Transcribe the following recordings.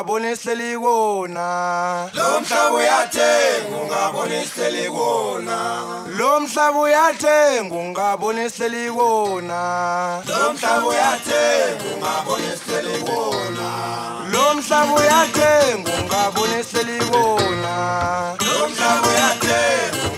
ungaboniseli kona lo mhlaba uyathenga ungaboniseli kona lo mhlaba uyathenga ungaboniseli kona lo mhlaba uyathenga ungaboniseli wona. lo mhlaba uyathenga ungaboniseli kona lo mhlaba uyathenga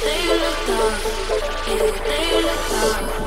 they look down, yeah, they look down.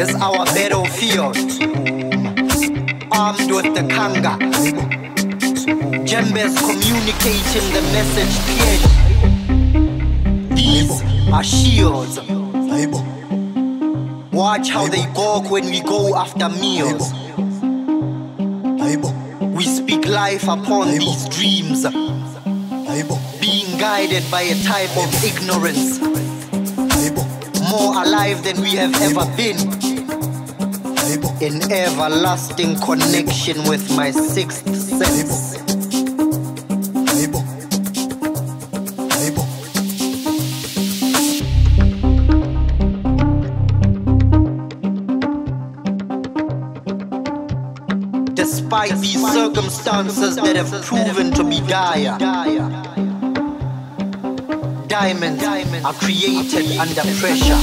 Is our battlefield. Armed with the kanga. Jembes communicating the message clearly. These are shields. Watch how they gawk when we go after meals. We speak life upon these dreams, being guided by a type of ignorance, more alive than we have ever been, in everlasting connection with my sixth sense. Despite these circumstances that have proven to be dire, diamonds are created under pressure.